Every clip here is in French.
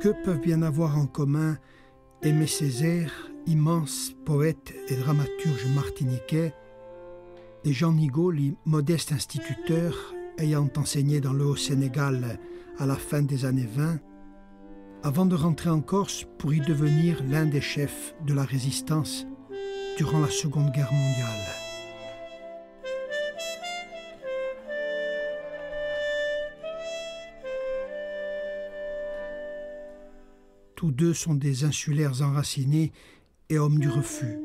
Que peuvent bien avoir en commun Aimé Césaire, immense poète et dramaturge martiniquais, et Jean Nigoli, modeste instituteur ayant enseigné dans le Haut-Sénégal à la fin des années 20, avant de rentrer en Corse pour y devenir l'un des chefs de la résistance durant la Seconde Guerre mondiale. Tous deux sont des insulaires enracinés et hommes du refus.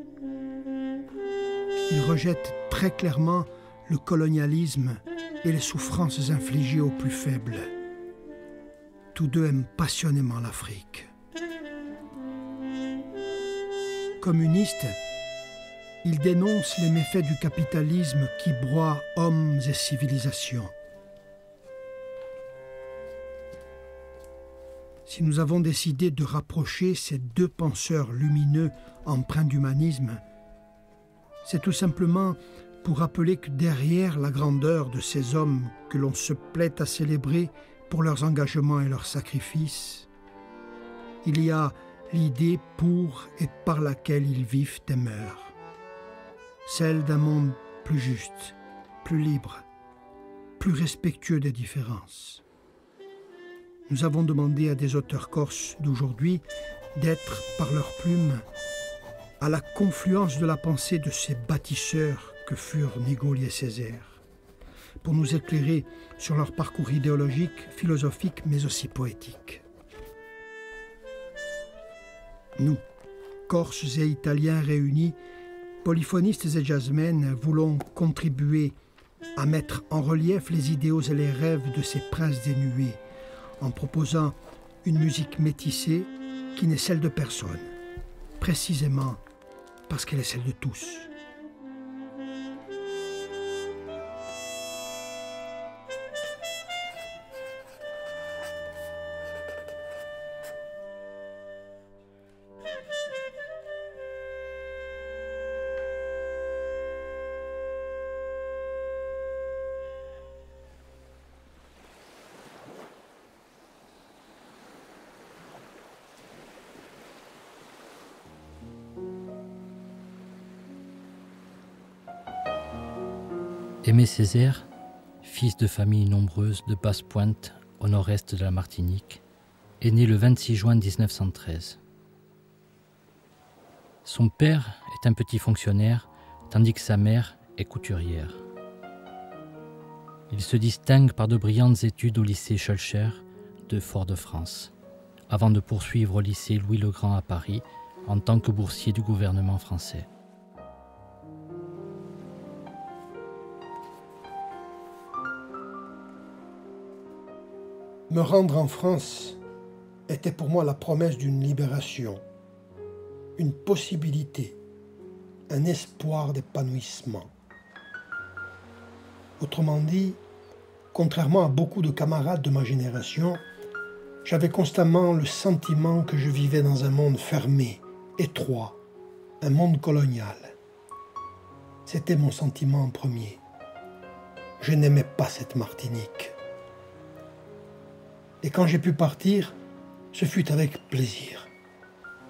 Ils rejettent très clairement le colonialisme et les souffrances infligées aux plus faibles. Tous deux aiment passionnément l'Afrique. Communistes, ils dénoncent les méfaits du capitalisme qui broie hommes et civilisations. Si nous avons décidé de rapprocher ces deux penseurs lumineux empreints d'humanisme, c'est tout simplement pour rappeler que derrière la grandeur de ces hommes que l'on se plaît à célébrer pour leurs engagements et leurs sacrifices, il y a l'idée pour et par laquelle ils vivent et meurent, celle d'un monde plus juste, plus libre, plus respectueux des différences nous avons demandé à des auteurs corses d'aujourd'hui d'être, par leur plume, à la confluence de la pensée de ces bâtisseurs que furent Négoli et Césaire, pour nous éclairer sur leur parcours idéologique, philosophique, mais aussi poétique. Nous, Corses et Italiens réunis, polyphonistes et jazzmen, voulons contribuer à mettre en relief les idéaux et les rêves de ces princes dénués, en proposant une musique métissée qui n'est celle de personne, précisément parce qu'elle est celle de tous. Aimé Césaire, fils de famille nombreuse de Basse-Pointe au nord-est de la Martinique, est né le 26 juin 1913. Son père est un petit fonctionnaire, tandis que sa mère est couturière. Il se distingue par de brillantes études au lycée Schulcher de Fort-de-France, avant de poursuivre au lycée Louis-le-Grand à Paris en tant que boursier du gouvernement français. Me rendre en France était pour moi la promesse d'une libération, une possibilité, un espoir d'épanouissement. Autrement dit, contrairement à beaucoup de camarades de ma génération, j'avais constamment le sentiment que je vivais dans un monde fermé, étroit, un monde colonial. C'était mon sentiment en premier. Je n'aimais pas cette Martinique. Et quand j'ai pu partir, ce fut avec plaisir.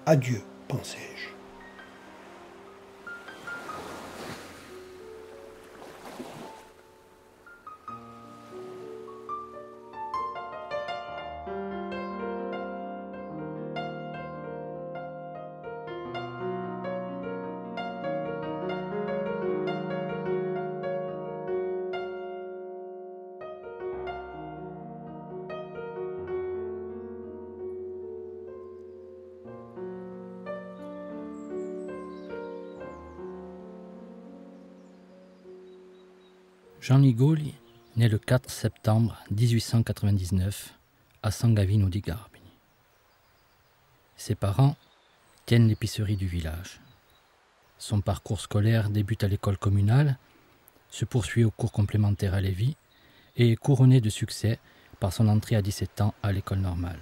Adieu, pensai-je. Jean Ligoli naît le 4 septembre 1899 à Sangavino di Garbini. Ses parents tiennent l'épicerie du village. Son parcours scolaire débute à l'école communale, se poursuit au cours complémentaire à Lévis et est couronné de succès par son entrée à 17 ans à l'école normale.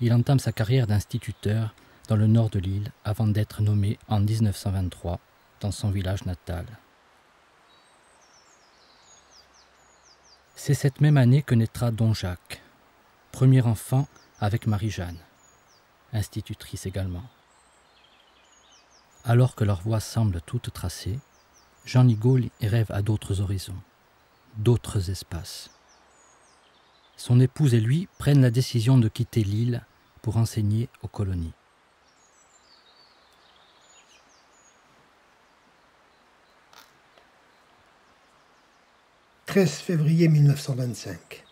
Il entame sa carrière d'instituteur dans le nord de l'île avant d'être nommé en 1923 dans son village natal. C'est cette même année que naîtra Don Jacques, Premier enfant avec Marie-Jeanne, institutrice également. Alors que leurs voies semblent toutes tracées, Jean Nigaud rêve à d'autres horizons, d'autres espaces. Son épouse et lui prennent la décision de quitter l'île pour enseigner aux colonies. 13 février 1925.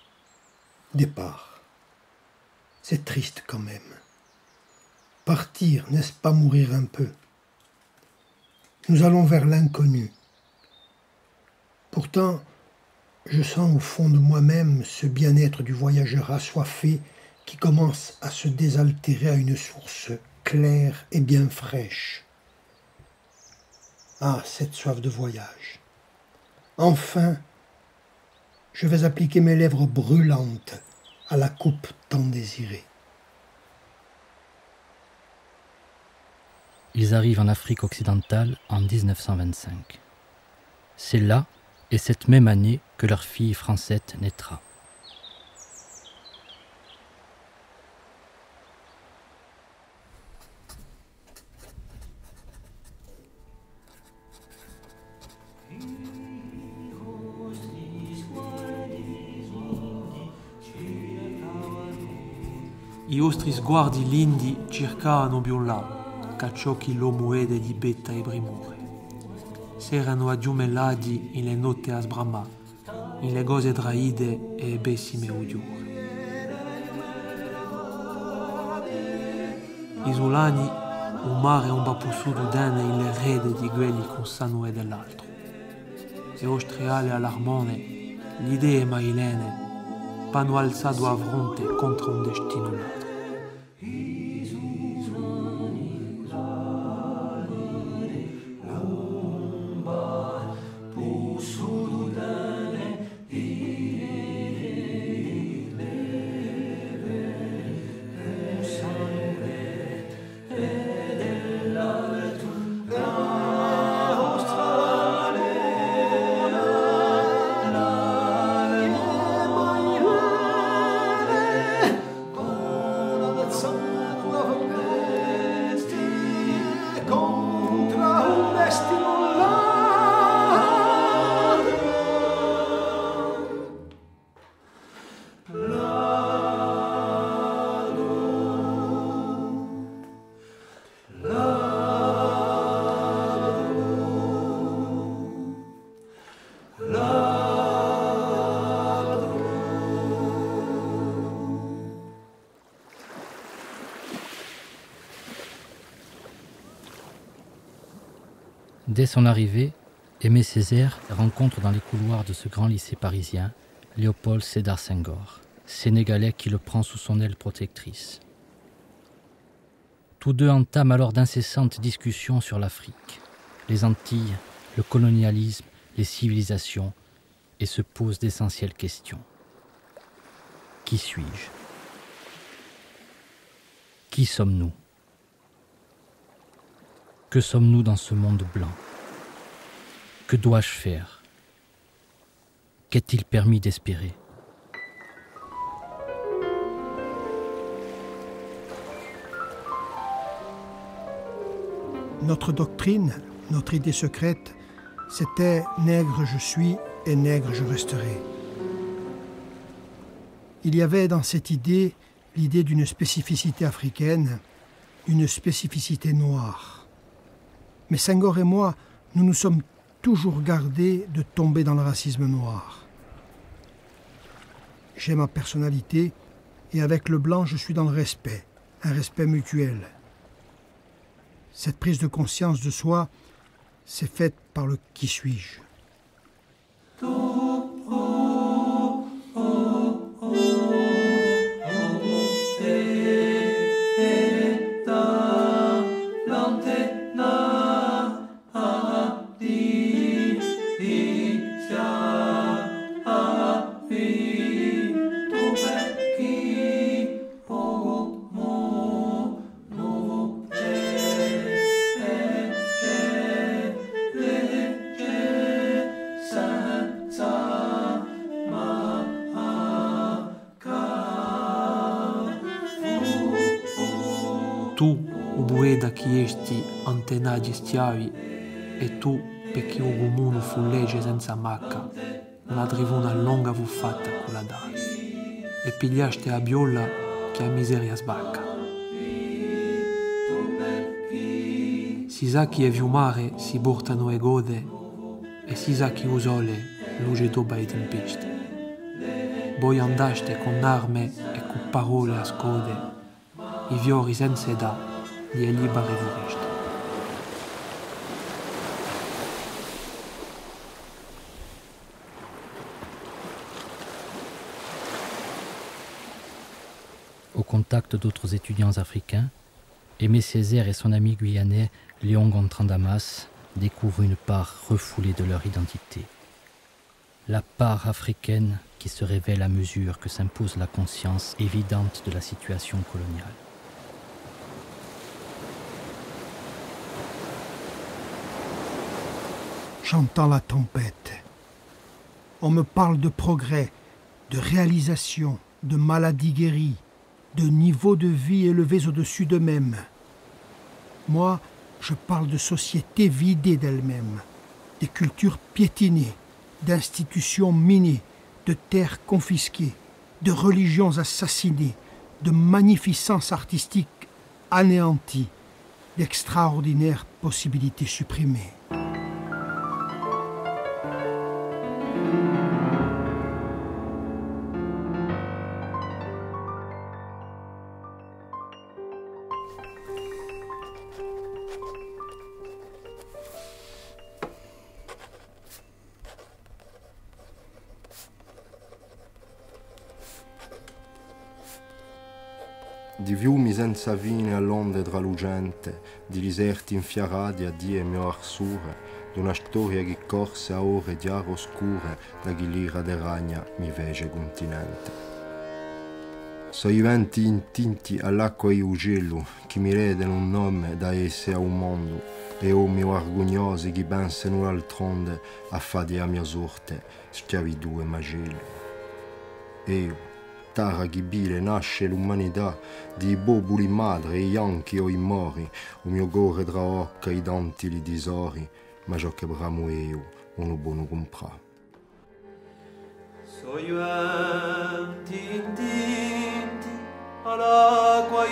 Départ. C'est triste quand même. Partir, n'est-ce pas mourir un peu? Nous allons vers l'inconnu. Pourtant, je sens au fond de moi-même ce bien-être du voyageur assoiffé qui commence à se désaltérer à une source claire et bien fraîche. Ah, cette soif de voyage. Enfin, je vais appliquer mes lèvres brûlantes à la coupe tant désirée. Ils arrivent en Afrique occidentale en 1925. C'est là et cette même année que leur fille Francette naîtra. I vostri sguardi lindi cercavano più là, cacciò chi l'uomo vede di betta e brimore. S'erano aggiumellati in le notti a sbramà, in le cose traide e bessime udiure. Isolani, un mare un po' possuto dane in le rede di quelli con sangue dell'altro. E ostreale all'armone, l'idee mailene, panno alzato a fronte contro un destino ladro. Dès son arrivée, Aimé Césaire rencontre dans les couloirs de ce grand lycée parisien Léopold Sédar Senghor, sénégalais qui le prend sous son aile protectrice. Tous deux entament alors d'incessantes discussions sur l'Afrique, les Antilles, le colonialisme, les civilisations, et se posent d'essentielles questions. Qui suis-je? Qui sommes-nous? Que sommes-nous dans ce monde blanc? Que dois-je faire? Qu'est-il permis d'espérer? Notre doctrine, notre idée secrète, c'était nègre je suis et nègre je resterai. Il y avait dans cette idée l'idée d'une spécificité africaine, une spécificité noire. Mais Senghor et moi, nous nous sommes toujours gardés de tomber dans le racisme noir. J'ai ma personnalité et avec le blanc, je suis dans le respect, un respect mutuel. Cette prise de conscience de soi s'est faite par le qui suis-je. Esti antenagi stiavi e tu perché un gumuno fu legge senza macca una trivuna longa fu fatta con la e pigliaste a biolla che a miseria sbacca. Si sa chi è viu mare si portano e gode e si sa chi usole luce doba ed impiste voi andaste con arme e con parole a scode i viori senza età di egli barevureste Au d'autres étudiants africains, Aimé Césaire et son ami guyanais Léon Gontran Damas découvrent une part refoulée de leur identité. La part africaine qui se révèle à mesure que s'impose la conscience évidente de la situation coloniale. J'entends la tempête. On me parle de progrès, de réalisation, de maladies guéries, de niveau de vie élevés au-dessus d'eux-mêmes. Moi, je parle de sociétés vidées d'elles-mêmes, des cultures piétinées, d'institutions minées, de terres confisquées, de religions assassinées, de magnificence artistique anéantie, d'extraordinaires possibilités supprimées. Fine all'onde tralucente, di deserti infiarati a die mio arsure, d'una storia che corse a ore chiaro scure, da chi l'ira de ragna mi fece continente. So i venti intinti all'acqua e uccello, che mi redano un nome da esse a un mondo, e o mio argognosi che pensano altr'onde a fare a mia sorte, schiavitù e. Io, terra che bile nasce l'umanità di bobuli madre e ianchi o i mori, o mio gore tra occa i denti li disori, ma ciò che bramo io, uno buono comprà. So i venti intinti all'acqua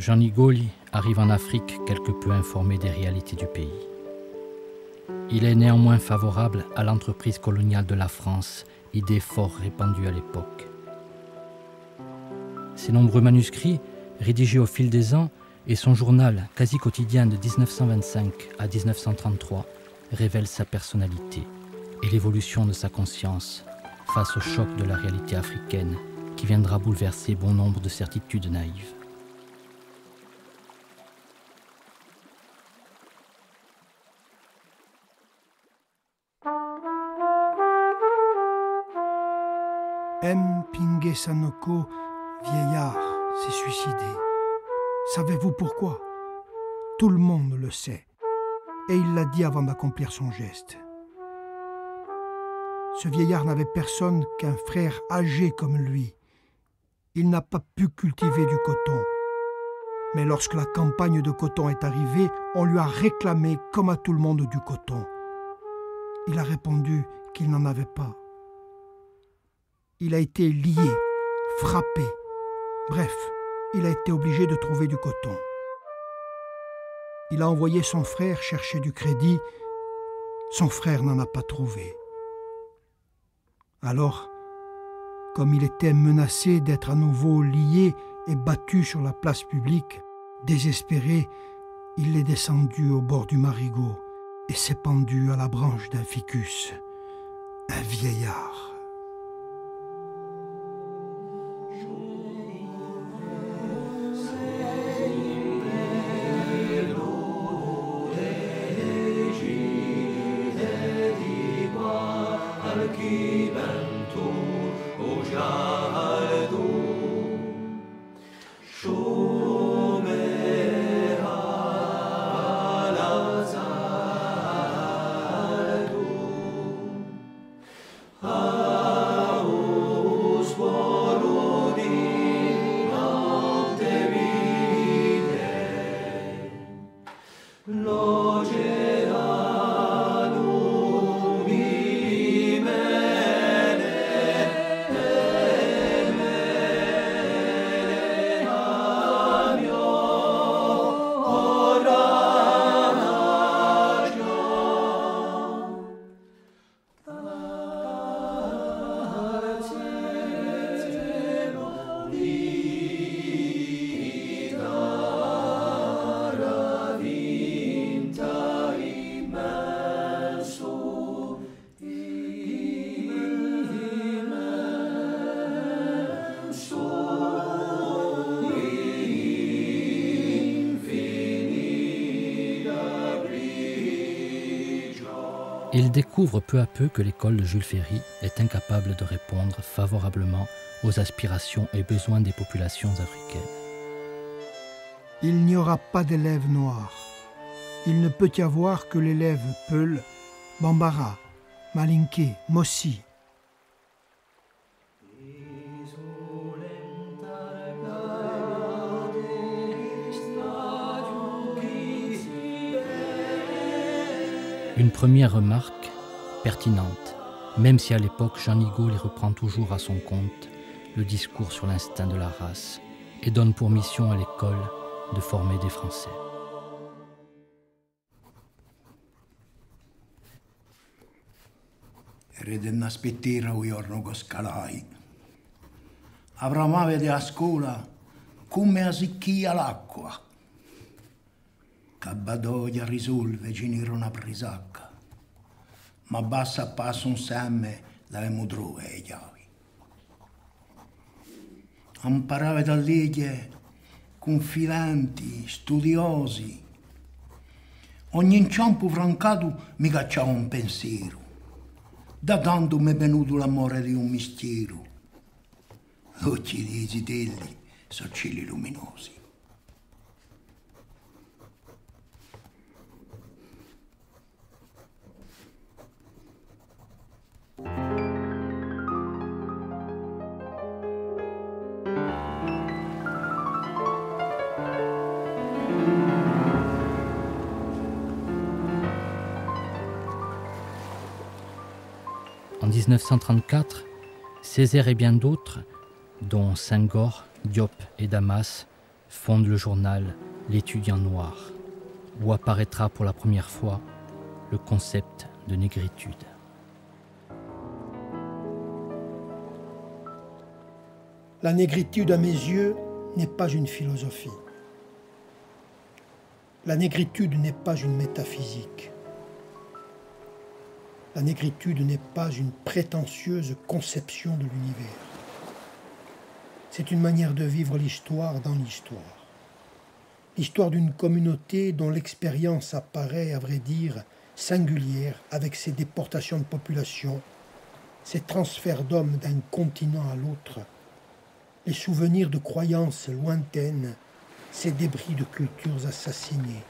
Jean Igoli arrive en Afrique quelque peu informé des réalités du pays. Il est néanmoins favorable à l'entreprise coloniale de la France, idée fort répandue à l'époque. Ses nombreux manuscrits, rédigés au fil des ans, et son journal quasi quotidien de 1925 à 1933 révèlent sa personnalité et l'évolution de sa conscience face au choc de la réalité africaine qui viendra bouleverser bon nombre de certitudes naïves. Sanoko, vieillard, s'est suicidé. Savez-vous pourquoi? Tout le monde le sait. Et il l'a dit avant d'accomplir son geste. Ce vieillard n'avait personne qu'un frère âgé comme lui. Il n'a pas pu cultiver du coton. Mais lorsque la campagne de coton est arrivée, on lui a réclamé, comme à tout le monde, du coton. Il a répondu qu'il n'en avait pas. Il a été lié, frappé. Bref, il a été obligé de trouver du coton. Il a envoyé son frère chercher du crédit. Son frère n'en a pas trouvé. Alors, comme il était menacé d'être à nouveau lié et battu sur la place publique, désespéré, il est descendu au bord du marigot et s'est pendu à la branche d'un ficus, un vieillard. 야. Il découvre peu à peu que l'école de Jules Ferry est incapable de répondre favorablement aux aspirations et besoins des populations africaines. Il n'y aura pas d'élèves noirs. Il ne peut y avoir que l'élève Peul, Bambara, Malinké, Mossi. Une première remarque même si à l'époque Jean Ligaud les reprend toujours à son compte, le discours sur l'instinct de la race, et donne pour mission à l'école de former des Français. Riden aspettira un giorno con scalai. Avremo a come sicchia l'acqua. Cabbadoia risolve genere una prisacca, ma basta passa un semme dalle mudrue e chiavi. Imparava da legge confidanti, studiosi. Ogni inciampo francato mi cacciava un pensiero. Da tanto mi è venuto l'amore di un mistero. Occhi di zitelli sono luminosi. En 1934, Césaire et bien d'autres, dont Senghor, Diop et Damas, fondent le journal L'étudiant noir, où apparaîtra pour la première fois le concept de négritude. La négritude, à mes yeux, n'est pas une philosophie. La négritude n'est pas une métaphysique. La négritude n'est pas une prétentieuse conception de l'univers. C'est une manière de vivre l'histoire dans l'histoire. L'histoire d'une communauté dont l'expérience apparaît, à vrai dire, singulière avec ses déportations de population, ces transferts d'hommes d'un continent à l'autre, les souvenirs de croyances lointaines, ces débris de cultures assassinées.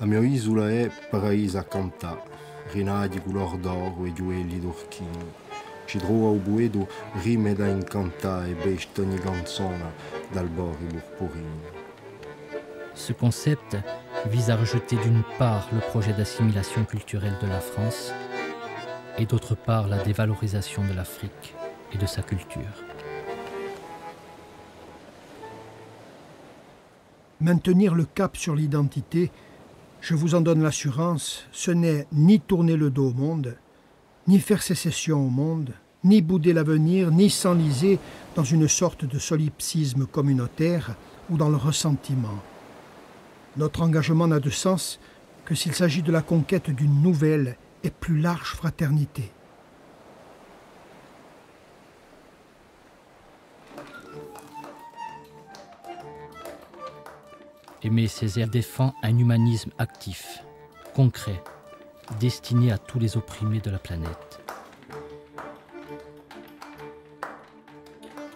La mia isola è paraíso a cantà, rinagli color d'oro e gioielli d'orchini. Buedo rime da e dal bori. Ce concept vise à rejeter d'une part le projet d'assimilation culturelle de la France et d'autre part la dévalorisation de l'Afrique et de sa culture. Maintenir le cap sur l'identité, je vous en donne l'assurance, ce n'est ni tourner le dos au monde, ni faire sécession au monde, ni bouder l'avenir, ni s'enliser dans une sorte de solipsisme communautaire ou dans le ressentiment. Notre engagement n'a de sens que s'il s'agit de la conquête d'une nouvelle et plus large fraternité. Aimé Césaire défend un humanisme actif, concret, destiné à tous les opprimés de la planète.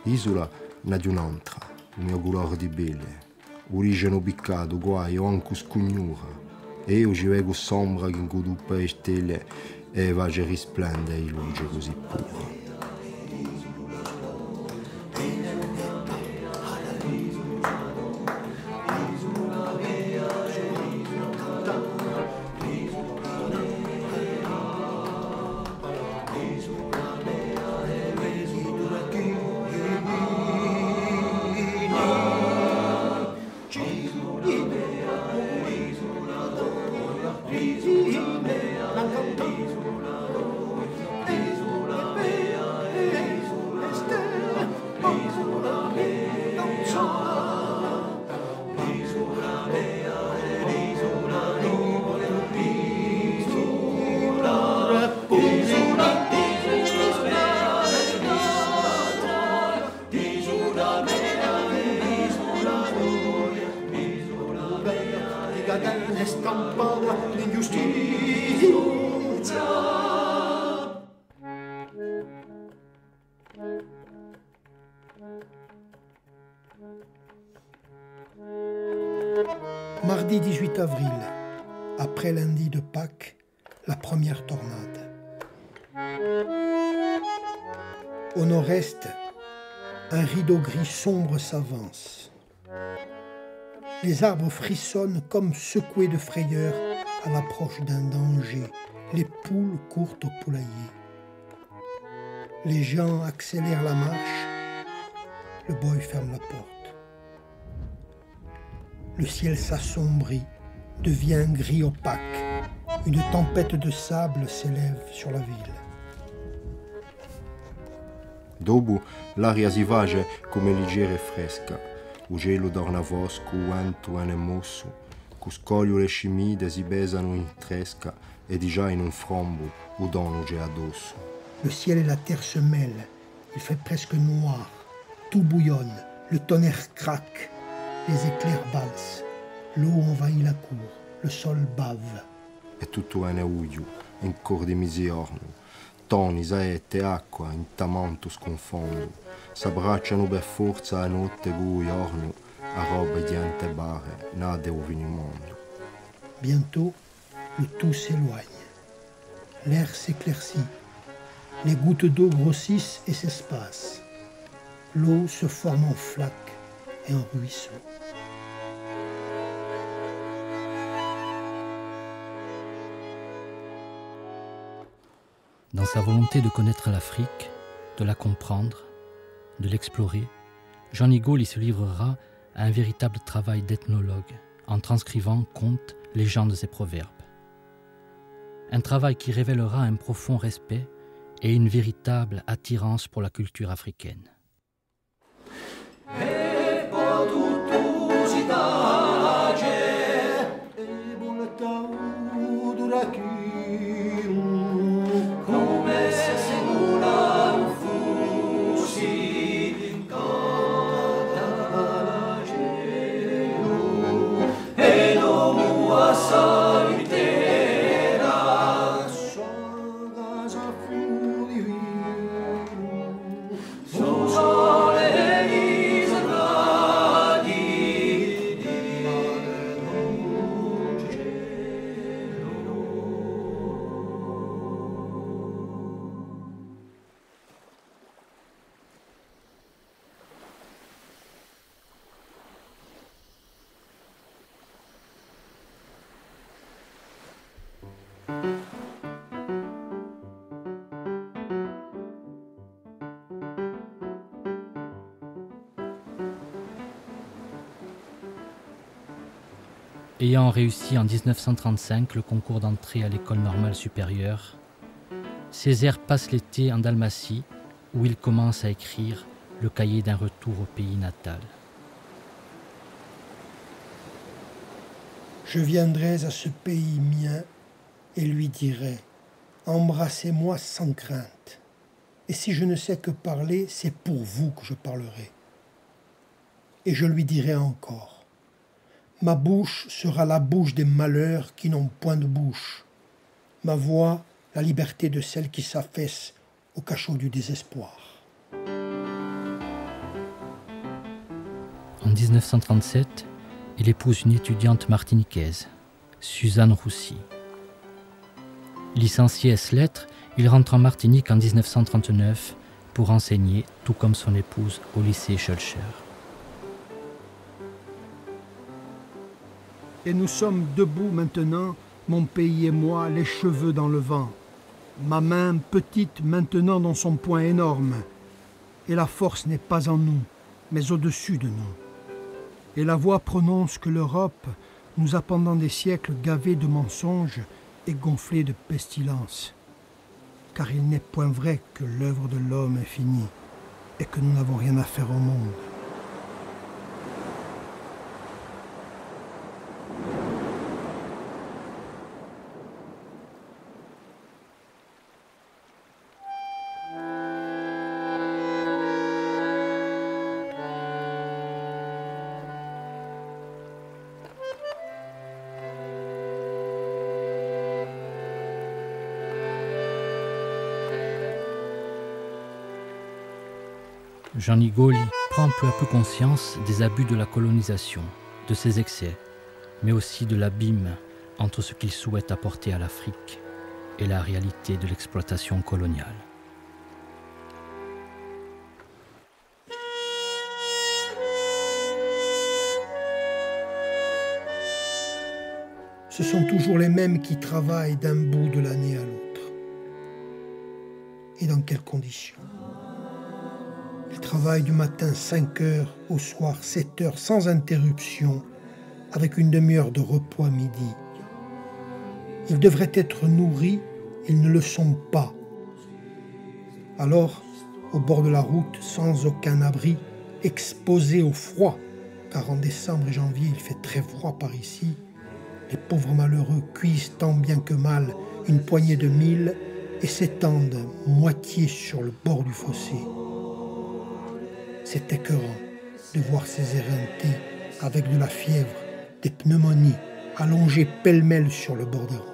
Isola n'a di un'altra, il mio colore di belle, origine piccato, guai, o anche scugnura. E io ci vedo sombra che incuduppa le stelle e va che risplende in luce così pura. Après lundi de Pâques, la première tornade. Au nord-est, un rideau gris sombre s'avance. Les arbres frissonnent comme secoués de frayeur à l'approche d'un danger. Les poules courent au poulailler. Les gens accélèrent la marche. Le boy ferme la porte. Le ciel s'assombrit, devient gris opaque. Une tempête de sable s'élève sur la ville. Dopo l'aria si face come leggera e fresca. O gelo torna fosco, o vento è mosso, cu scoglio le scimide si pesano in tresca e di già in un frombo o dono c'è addosso. Le ciel et la terre se mêlent. Il fait presque noir. Tout bouillonne. Le tonnerre craque. Les éclairs valsent. L'eau envahit la cour. Le sol bave. E tutto è neuio, in cor di misiorno. Toni, saette, acqua, in tamanto sconfondo. S'abbracciano per forza a notte cui orno, a roba di ante bare, nade o vini mondo. Bientôt, le tout s'éloigne. L'air s'éclaircit. Les gouttes d'eau grossissent et s'espacent. L'eau se forme en flaque et en ruisseau. Dans sa volonté de connaître l'Afrique, de la comprendre, de l'explorer, Jean Igol y se livrera à un véritable travail d'ethnologue en transcrivant contes, légendes et proverbes. Un travail qui révélera un profond respect et une véritable attirance pour la culture africaine. Ayant réussi en 1935 le concours d'entrée à l'école normale supérieure, Césaire passe l'été en Dalmatie où il commence à écrire le cahier d'un retour au pays natal. Je viendrais à ce pays mien et lui dirais Embrassez-moi sans crainte. Et si je ne sais que parler, c'est pour vous que je parlerai. Et je lui dirai encore Ma bouche sera la bouche des malheurs qui n'ont point de bouche. Ma voix, la liberté de celles qui s'affaissent au cachot du désespoir. En 1937, il épouse une étudiante martiniquaise, Suzanne Roussy. Licencié S lettres, il rentre en Martinique en 1939 pour enseigner, tout comme son épouse, au lycée Schulcher. Et nous sommes debout maintenant, mon pays et moi, les cheveux dans le vent. Ma main petite maintenant dans son poing énorme. Et la force n'est pas en nous, mais au-dessus de nous. Et la voix prononce que l'Europe nous a pendant des siècles gavés de mensonges et gonflés de pestilence. Car il n'est point vrai que l'œuvre de l'homme est finie et que nous n'avons rien à faire au monde. Jean Nigoli prend peu à peu conscience des abus de la colonisation, de ses excès, mais aussi de l'abîme entre ce qu'il souhaite apporter à l'Afrique et la réalité de l'exploitation coloniale. Ce sont toujours les mêmes qui travaillent d'un bout de l'année à l'autre. Et dans quelles conditions? Ils travaillent du matin 5 heures au soir 7 heures sans interruption, avec une demi-heure de repos midi. Ils devraient être nourris, ils ne le sont pas. Alors, au bord de la route, sans aucun abri, exposés au froid, car en décembre et janvier il fait très froid par ici, les pauvres malheureux cuisent tant bien que mal une poignée de mille et s'étendent moitié sur le bord du fossé. C'est écœurant de voir ces éreintés avec de la fièvre, des pneumonies, allongés pêle-mêle sur le bord des routes.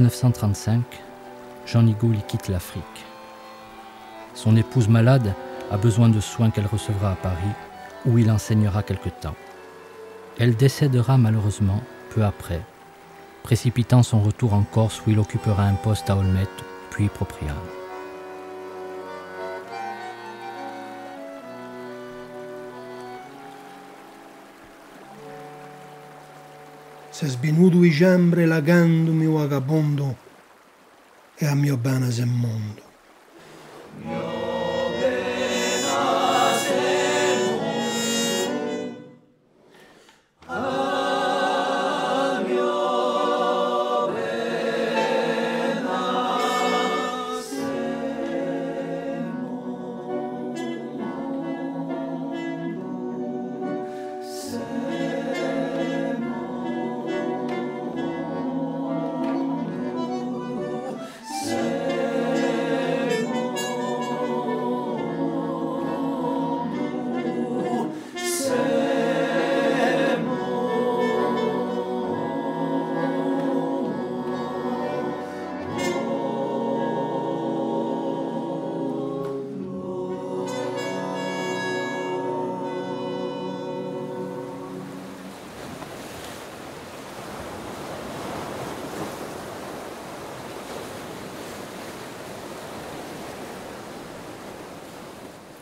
1935, Jean Nigouli quitte l'Afrique. Son épouse malade a besoin de soins qu'elle recevra à Paris, où il enseignera quelque temps. Elle décédera malheureusement peu après, précipitant son retour en Corse où il occupera un poste à Olmet, puis Propriano. se sbinudu i jambre lagandomi vagabondo e a mio bene se mondo.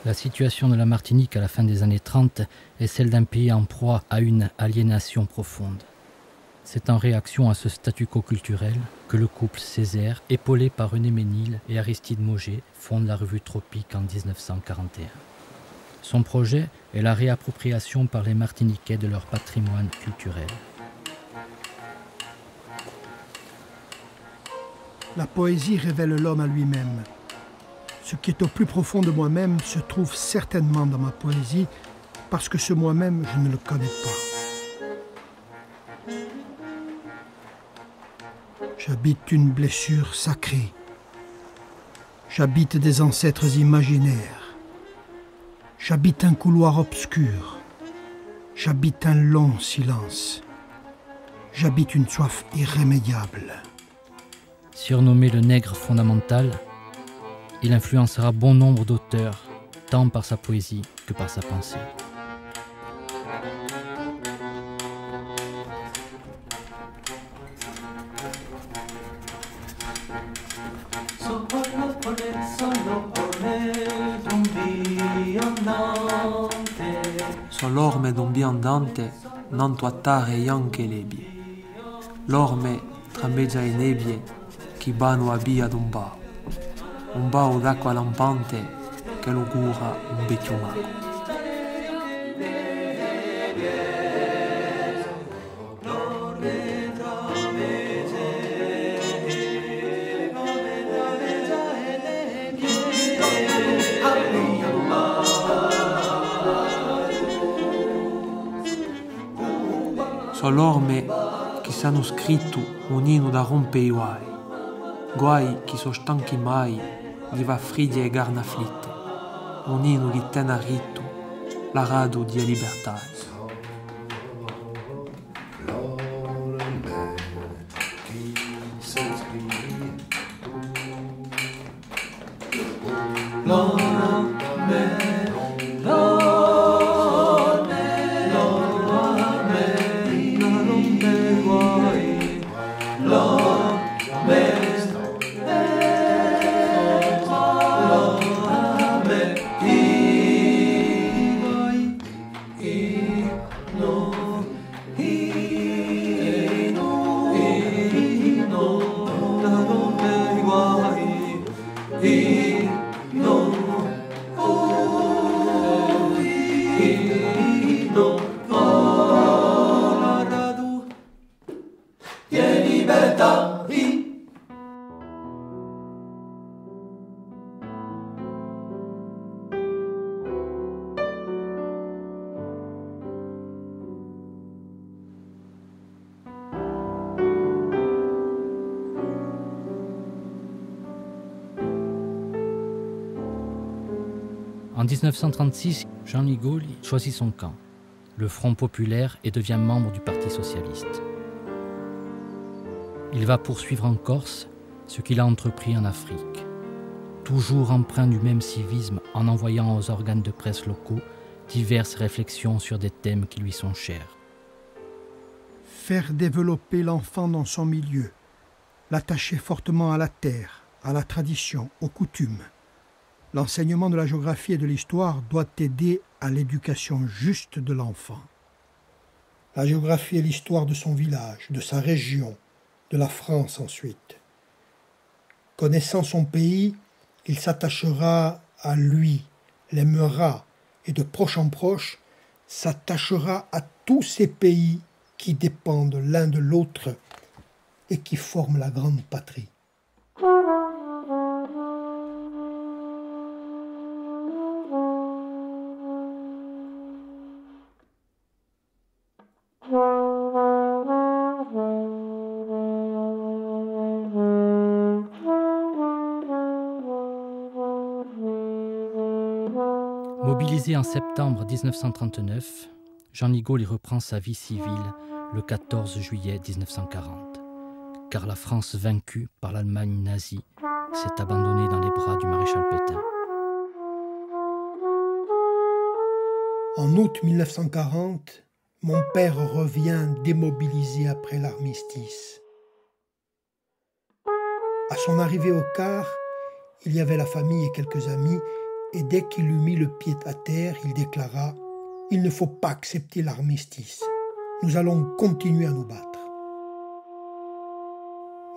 La situation de la Martinique à la fin des années 30 est celle d'un pays en proie à une aliénation profonde. C'est en réaction à ce statu quo culturel que le couple Césaire, épaulé par René Ménil et Aristide Mauger, fonde la revue Tropique en 1941. Son projet est la réappropriation par les Martiniquais de leur patrimoine culturel. La poésie révèle l'homme à lui-même. Ce qui est au plus profond de moi-même se trouve certainement dans ma poésie, parce que ce moi-même, je ne le connais pas. J'habite une blessure sacrée. J'habite des ancêtres imaginaires. J'habite un couloir obscur. J'habite un long silence. J'habite une soif irrémédiable. Surnommé le nègre fondamental, il influencera bon nombre d'auteurs, tant par sa poésie que par sa pensée. Solo por me, solo por me, d'un d'un biandante non tuattare anche lebie. L'orme trameggia i nebbie che bano a via d'un bao. Un bao d'acqua lampante che lo cura un vecchio mago. Sull'orme che sanno scritto un inno da rompe i guai. Guai che sono stanchi mai di va friglie e garna afflitte. Un inno che tena ritto la rado di libertà. 1936, Jean Ligault choisit son camp, le Front populaire, et devient membre du Parti socialiste. Il va poursuivre en Corse ce qu'il a entrepris en Afrique, toujours empreint du même civisme en envoyant aux organes de presse locaux diverses réflexions sur des thèmes qui lui sont chers. Faire développer l'enfant dans son milieu, l'attacher fortement à la terre, à la tradition, aux coutumes. L'enseignement de la géographie et de l'histoire doit aider à l'éducation juste de l'enfant. La géographie et l'histoire de son village, de sa région, de la France ensuite. Connaissant son pays, il s'attachera à lui, l'aimera et de proche en proche s'attachera à tous ces pays qui dépendent l'un de l'autre et qui forment la grande patrie. En septembre 1939, Jean Ligault y reprend sa vie civile le 14 juillet 1940, car la France vaincue par l'Allemagne nazie s'est abandonnée dans les bras du maréchal Pétain. En août 1940, mon père revient démobilisé après l'armistice. À son arrivée au quart, il y avait la famille et quelques amis et dès qu'il eut mis le pied à terre, il déclara Il ne faut pas accepter l'armistice. Nous allons continuer à nous battre.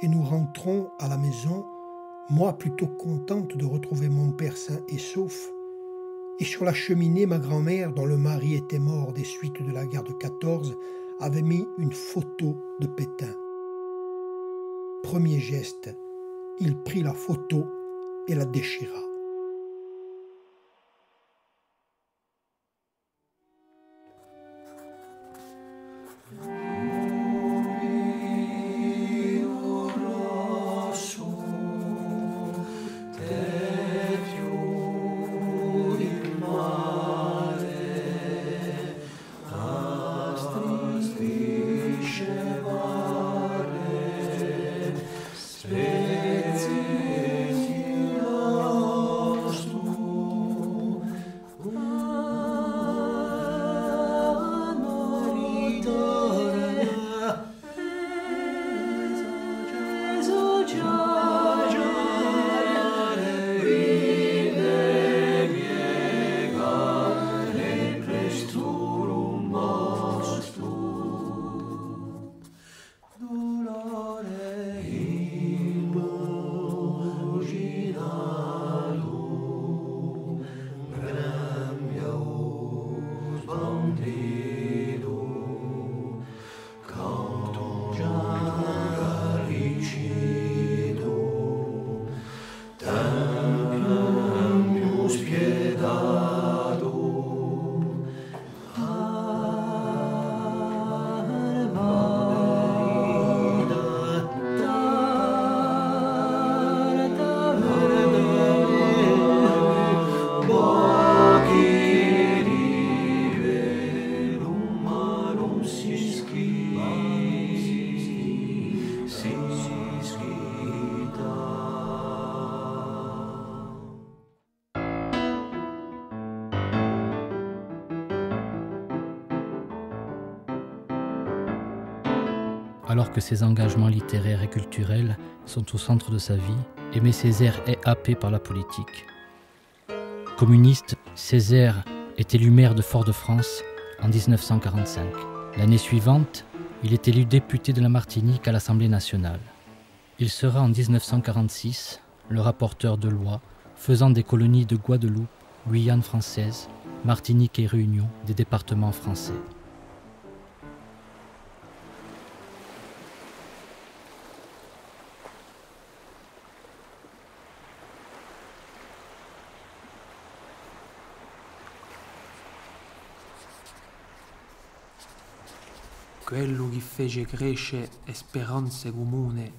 Et nous rentrons à la maison, moi plutôt contente de retrouver mon père sain et sauf. Et sur la cheminée, ma grand-mère, dont le mari était mort des suites de la guerre de 14, avait mis une photo de Pétain. Premier geste, il prit la photo et la déchira. Que ses engagements littéraires et culturels sont au centre de sa vie, Aimé Césaire est happé par la politique. Communiste, Césaire est élu maire de Fort-de-France en 1945. L'année suivante, il est élu député de la Martinique à l'Assemblée nationale. Il sera en 1946 le rapporteur de loi faisant des colonies de Guadeloupe, Guyane française, Martinique et Réunion des départements français. Quello che fece crescere speranze comune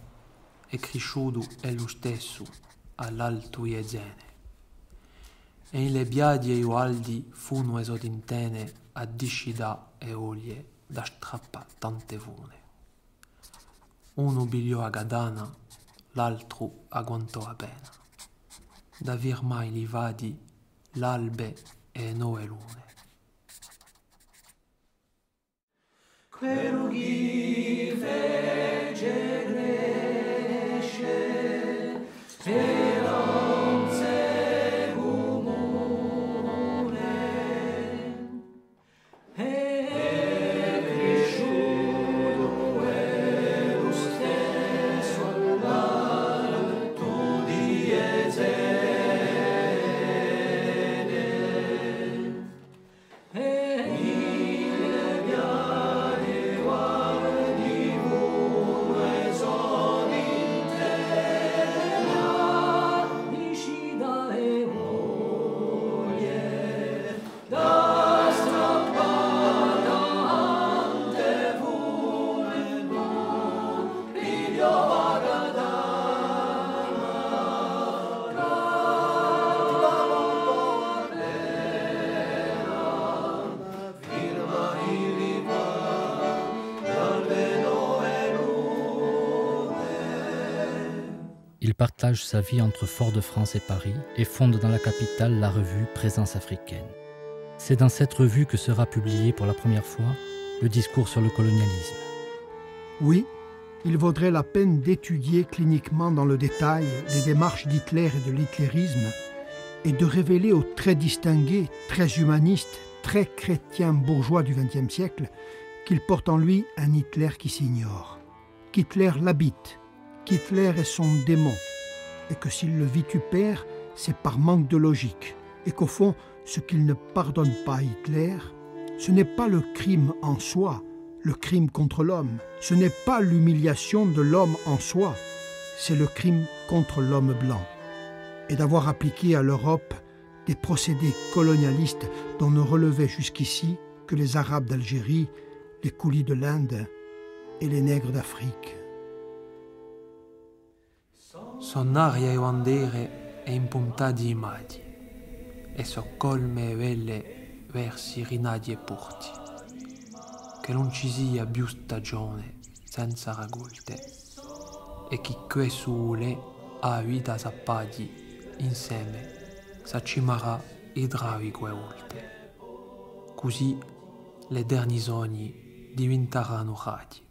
è cresciuto è lo stesso all'alto iezene. E le biadi e i aldi funo esotintene a discida e olie da strappa tante fune. Uno bigliò a Gadana, l'altro a pena. Da li vadi l'albe e noe lune. Quello che Il partage sa vie entre Fort-de-France et Paris et fonde dans la capitale la revue Présence africaine. C'est dans cette revue que sera publié pour la première fois le discours sur le colonialisme. Oui, il vaudrait la peine d'étudier cliniquement dans le détail les démarches d'Hitler et de l'hitlérisme et de révéler aux très distingués, très humanistes, très chrétiens bourgeois du XXe siècle qu'il porte en lui un Hitler qui s'ignore, qu'Hitler l'habite, qu'Hitler est son démon, et que s'il le vitupère, c'est par manque de logique, et qu'au fond, ce qu'il ne pardonne pas à Hitler, ce n'est pas le crime en soi, le crime contre l'homme, ce n'est pas l'humiliation de l'homme en soi, c'est le crime contre l'homme blanc, et d'avoir appliqué à l'Europe des procédés colonialistes dont ne relevaient jusqu'ici que les Arabes d'Algérie, les coulis de l'Inde et les nègres d'Afrique. Son aria e bandere è impuntata di madi e so colme e belle versi rinadi e porti. Che non ci sia più stagione senza raccolte e chi que suole ha vita sappati insieme s'accimarà idraulico e volte. Così le derniers sogni diventeranno radi.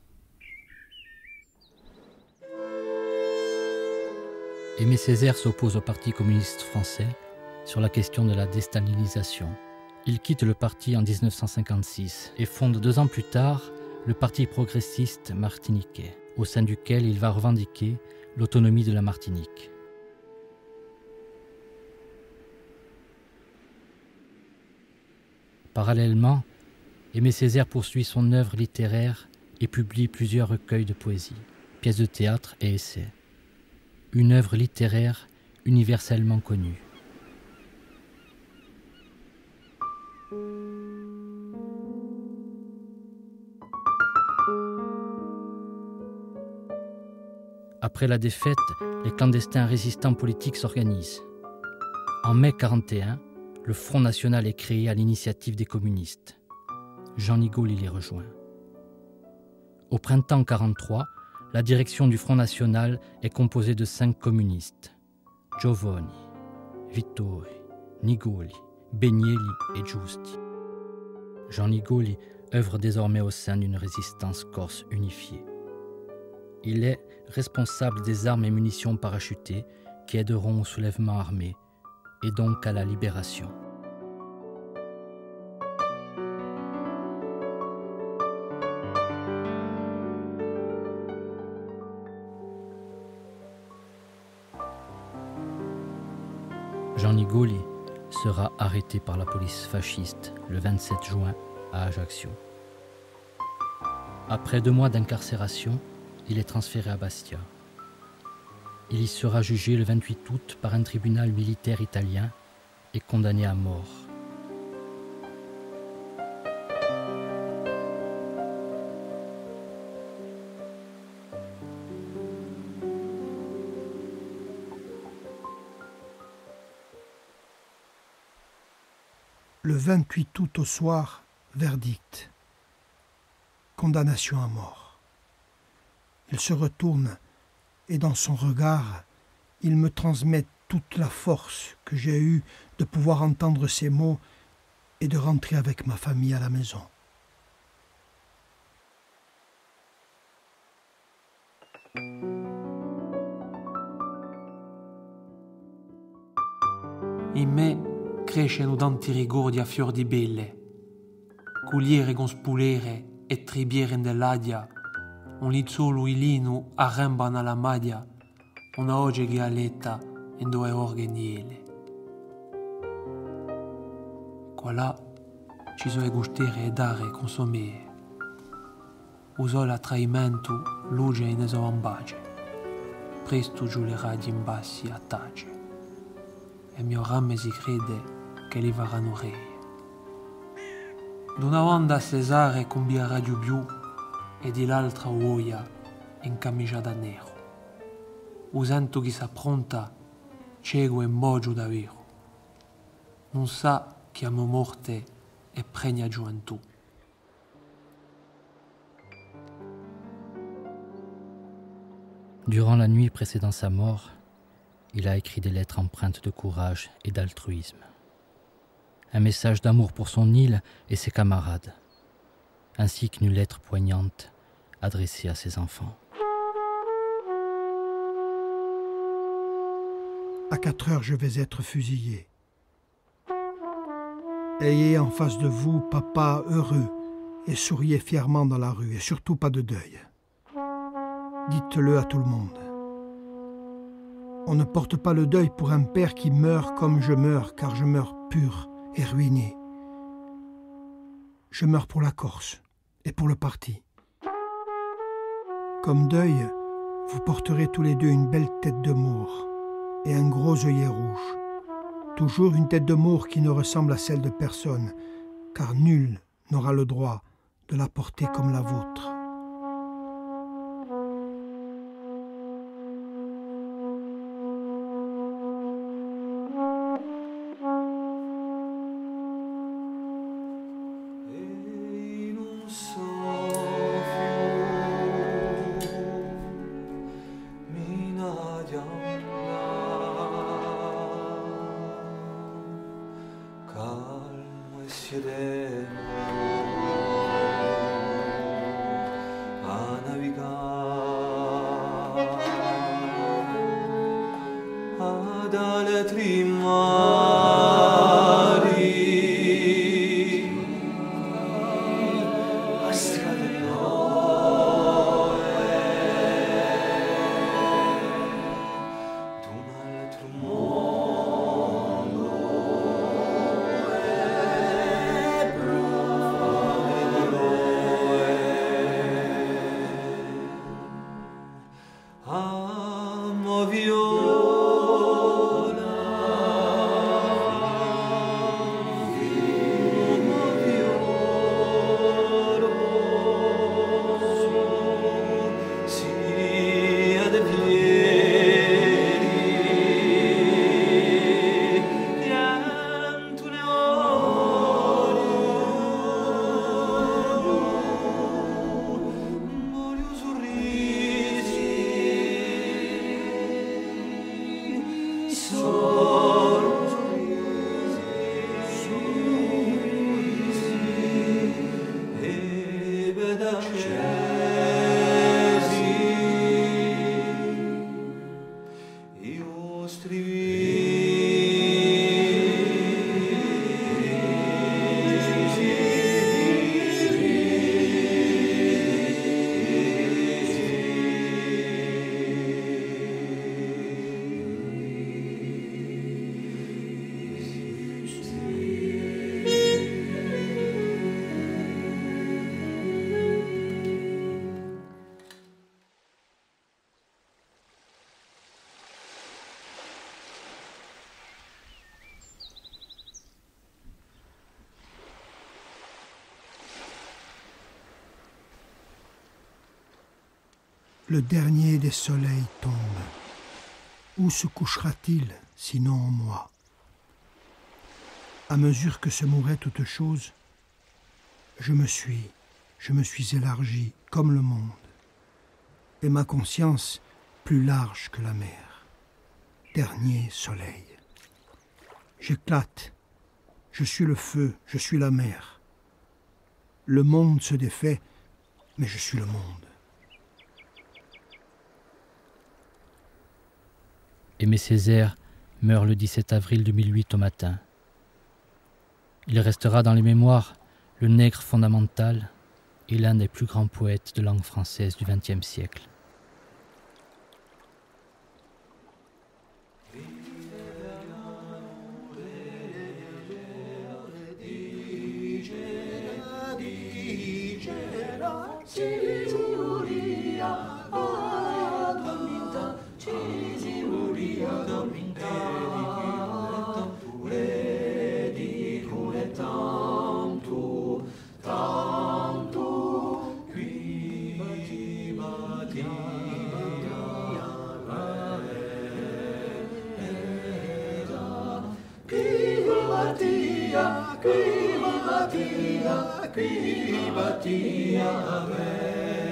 Aimé Césaire s'oppose au Parti communiste français sur la question de la déstalinisation. Il quitte le parti en 1956 et fonde deux ans plus tard le Parti progressiste martiniquais, au sein duquel il va revendiquer l'autonomie de la Martinique. Parallèlement, Aimé Césaire poursuit son œuvre littéraire et publie plusieurs recueils de poésie, pièces de théâtre et essais. Une œuvre littéraire universellement connue. Après la défaite, les clandestins résistants politiques s'organisent. En mai 41, le Front National est créé à l'initiative des communistes. Jean Nigaud y les rejoint. Au printemps 43, la direction du Front National est composée de cinq communistes Giovanni, Vittori, Nigoli, Benieli et Giusti. Jean Nigoli œuvre désormais au sein d'une résistance corse unifiée. Il est responsable des armes et munitions parachutées qui aideront au soulèvement armé et donc à la libération. Jean Nigoli sera arrêté par la police fasciste le 27 juin à Ajaccio. Après deux mois d'incarcération, il est transféré à Bastia. Il y sera jugé le 28 août par un tribunal militaire italien et condamné à mort. Le 28 août au soir, verdict. Condamnation à mort. Il se retourne et dans son regard, il me transmet toute la force que j'ai eue de pouvoir entendre ces mots et de rentrer avec ma famille à la maison. Me cresceno tanti ricordi a fior di belle, culiere con spulere e tribiere dell'adia, un lizzolo ilino arrembano alla madia, una oge ghialetta e due organiele. Qua là ci sono gustere e dare e consumere. Usò l'attraimento, luce in esovambace. Presto giù le radi in bassi a tace. E mio rame si crede che li varranno re. D'una onda Cesare con via radio blu e di l'altra uoia in camicia da nero. Usando chi s'appronta, cieco e mogio davvero. Non sa che amo morte e pregna gioventù. Durant la nuit précédant sa mort, il a écrit des lettres empreintes de courage et d'altruisme. Un message d'amour pour son île et ses camarades, ainsi qu'une lettre poignante adressée à ses enfants. À 4 heures, je vais être fusillé. Ayez en face de vous papa heureux et souriez fièrement dans la rue et surtout pas de deuil. Dites-le à tout le monde. On ne porte pas le deuil pour un père qui meurt comme je meurs, car je meurs pur et ruiné. Je meurs pour la Corse et pour le parti. Comme deuil, vous porterez tous les deux une belle tête de mour et un gros œillet rouge. Toujours une tête de mour qui ne ressemble à celle de personne, car nul n'aura le droit de la porter comme la vôtre. Le dernier des soleils tombe. Où se couchera-t-il sinon en moi? À mesure que se mourait toute chose, je me suis, je me suis élargi comme le monde, et ma conscience plus large que la mer. Dernier soleil. J'éclate, je suis le feu, je suis la mer. Le monde se défait, mais je suis le monde. Aimé Césaire meurt le 17 avril 2008 au matin. Il restera dans les mémoires le nègre fondamental et l'un des plus grands poètes de langue française du XXe siècle. Be but Kribatia Amen.